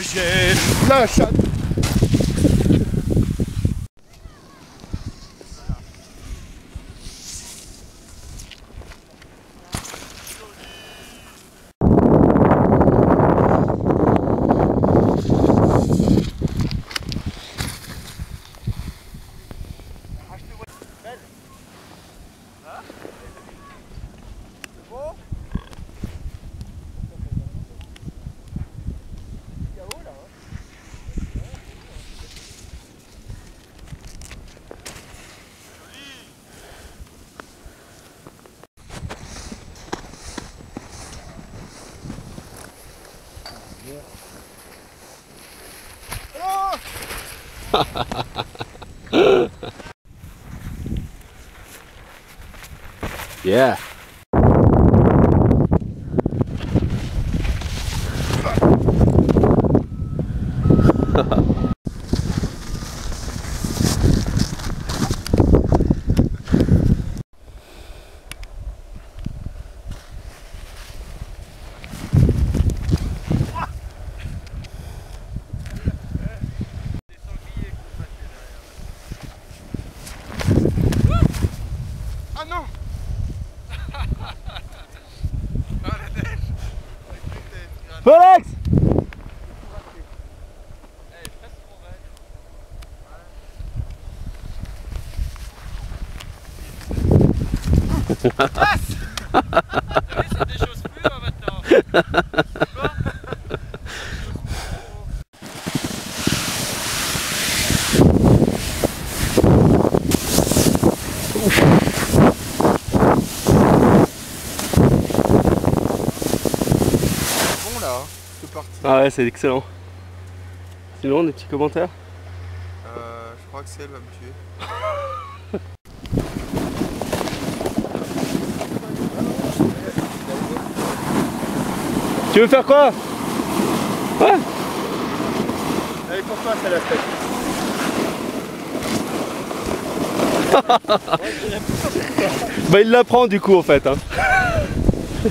j'ai la chatte. Yeah. Félix Ça déchausse plus hein, maintenant. Parti. Ah ouais, c'est excellent. Sinon, des petits commentaires Euh, je crois que c'est elle va me tuer. Tu veux faire quoi? Ouais Allez, pour toi, c'est la. Bah il la prend du coup en fait. Hein.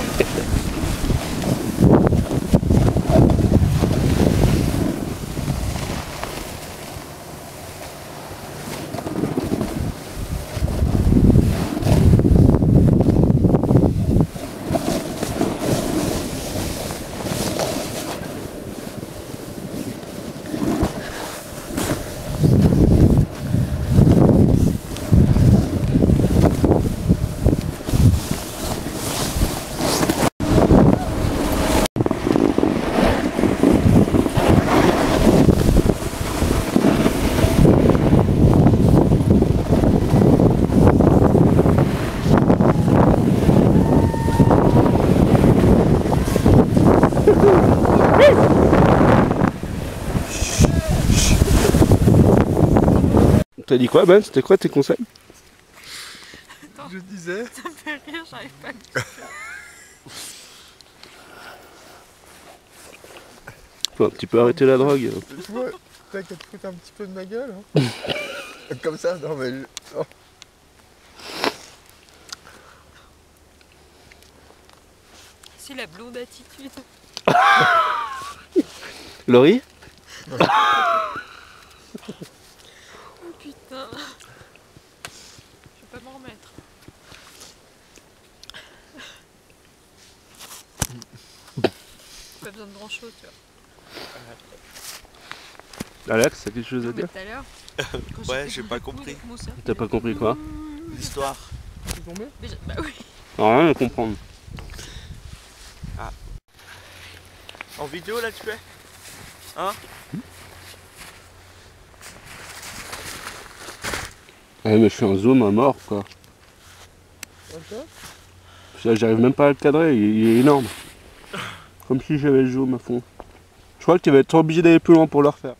T'as dit quoi Ben C'était quoi tes conseils Je disais. Ça me fait rire, j'arrive pas à me Faut un petit peu arrêter la drogue. Tu vois, t'as qu'à te foutre un petit peu de ma gueule. Hein. Comme ça, non mais. je-. C'est la blonde attitude. Laurie putain. Je vais pas m'en remettre. Pas besoin de grand chose, tu vois. Alex, t'as quelque chose à dire tout à l'heure. quand Ouais, j'ai pas compris. T'as pas compris quoi L'histoire. C'est tombé Bah oui. Rien à comprendre. En vidéo là, tu fais? Hein? Ouais, mais je suis en zoom à mort quoi. J'arrive même pas à le cadrer, il, il est énorme. Comme si j'avais le zoom à fond. Je crois que tu vas être obligé d'aller plus loin pour le refaire.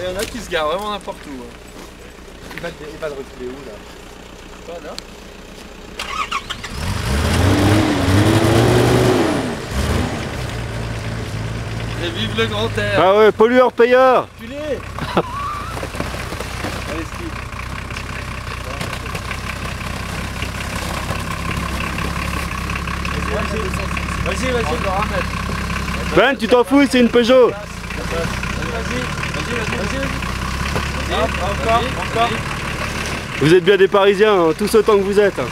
Il y en a qui se garent vraiment n'importe où. hein. Il va, il va le reculer où là? Pas là? Vive le grand air Ah ouais, pollueur-payeur Culé Allez, ski. Vas-y, vas-y, mètre. Ben, tu t'en fous, c'est une Peugeot Vas-y, vas-y, vas-y, vas-y. Hop, encore, encore. Vous êtes bien des Parisiens, hein, tous autant que vous êtes. hein.